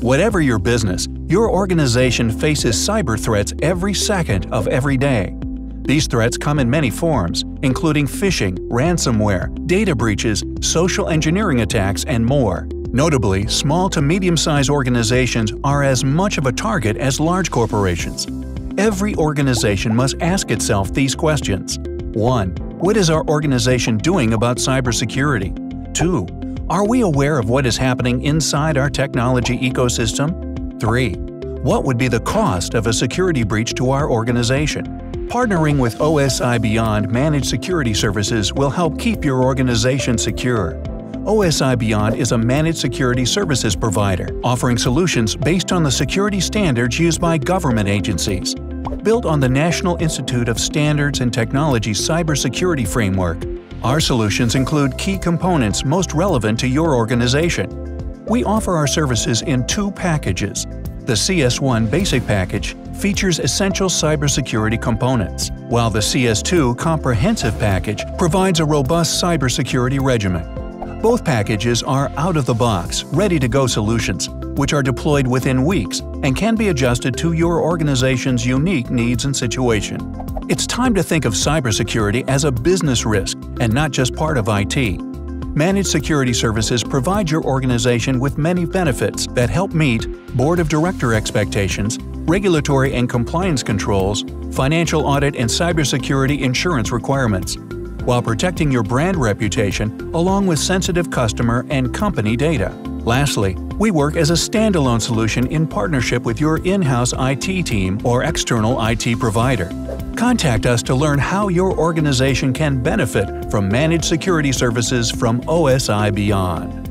Whatever your business, your organization faces cyber threats every second of every day. These threats come in many forms, including phishing, ransomware, data breaches, social engineering attacks, and more. Notably, small to medium-sized organizations are as much of a target as large corporations. Every organization must ask itself these questions. 1. What is our organization doing about cybersecurity? 2. Are we aware of what is happening inside our technology ecosystem? 3. What would be the cost of a security breach to our organization? Partnering with OSIbeyond Managed Security Services will help keep your organization secure. OSIbeyond is a managed security services provider, offering solutions based on the security standards used by government agencies. Built on the National Institute of Standards and Technology cybersecurity framework, our solutions include key components most relevant to your organization. We offer our services in two packages. The CS1 Basic Package features essential cybersecurity components, while the CS2 Comprehensive Package provides a robust cybersecurity regimen. Both packages are out-of-the-box, ready-to-go solutions, which are deployed within weeks and can be adjusted to your organization's unique needs and situation. It's time to think of cybersecurity as a business risk and not just part of IT. Managed security services provide your organization with many benefits that help meet board of director expectations, regulatory and compliance controls, financial audit and cybersecurity insurance requirements, while protecting your brand reputation along with sensitive customer and company data. Lastly, we work as a standalone solution in partnership with your in-house IT team or external IT provider. Contact us to learn how your organization can benefit from managed security services from OSIbeyond.